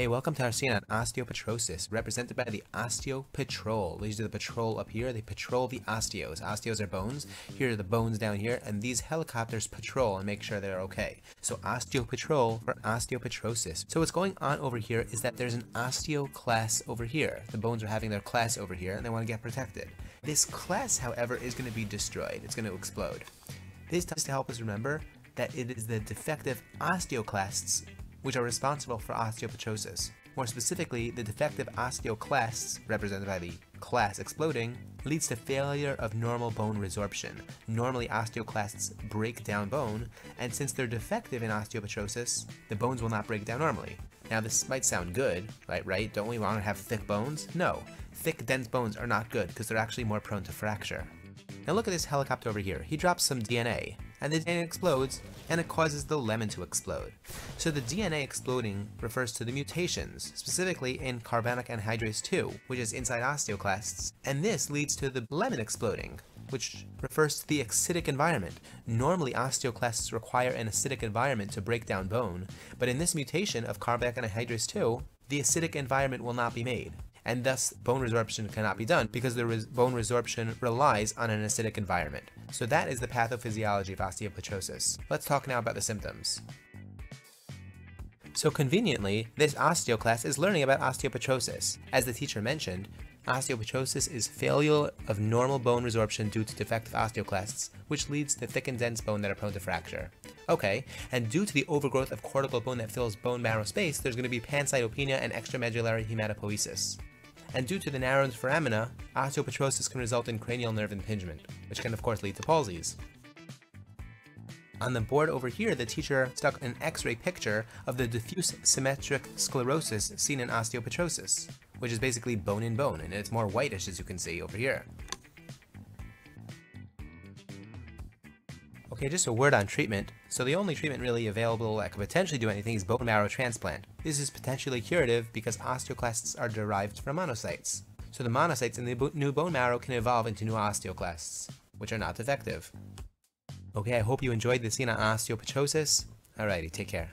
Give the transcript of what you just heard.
Hey, welcome to our scene on osteopetrosis, represented by the osteopatrol. These are the patrol up here. They patrol the osteos. Osteos are bones. Here are the bones down here, and these helicopters patrol and make sure they're okay. So osteopatrol for osteopetrosis. So what's going on over here is that there's an osteoclast over here. The bones are having their class over here, and they want to get protected. This class, however, is going to be destroyed. It's going to explode. This is to help us remember that it is the defective osteoclasts which are responsible for osteopetrosis. More specifically, the defective osteoclasts, represented by the class exploding, leads to failure of normal bone resorption. Normally osteoclasts break down bone, and since they're defective in osteopetrosis, the bones will not break down normally. Now this might sound good, right? Right? Don't we want to have thick bones? No. Thick, dense bones are not good because they're actually more prone to fracture. Now look at this helicopter over here. He drops some DNA, and the DNA explodes, and it causes the lemon to explode. So the DNA exploding refers to the mutations, specifically in carbonic anhydrase 2, which is inside osteoclasts, and this leads to the lemon exploding, which refers to the acidic environment. Normally, osteoclasts require an acidic environment to break down bone, but in this mutation of carbonic anhydrase 2, the acidic environment will not be made and thus bone resorption cannot be done because the res bone resorption relies on an acidic environment. So that is the pathophysiology of osteopetrosis. Let's talk now about the symptoms. So conveniently, this osteoclast is learning about osteopetrosis. As the teacher mentioned, osteopetrosis is failure of normal bone resorption due to defective osteoclasts, which leads to thick and dense bone that are prone to fracture. Okay, and due to the overgrowth of cortical bone that fills bone marrow space, there's going to be pancytopenia and extramedullary hematopoiesis and due to the narrowed foramina, osteopetrosis can result in cranial nerve impingement, which can of course lead to palsies. On the board over here, the teacher stuck an x-ray picture of the diffuse symmetric sclerosis seen in osteopetrosis, which is basically bone in bone, and it's more whitish as you can see over here. Okay, just a word on treatment. So the only treatment really available that could potentially do anything is bone marrow transplant. This is potentially curative because osteoclasts are derived from monocytes. So the monocytes in the new bone marrow can evolve into new osteoclasts, which are not defective. Okay, I hope you enjoyed the scene on osteopetrosis. Alrighty, take care.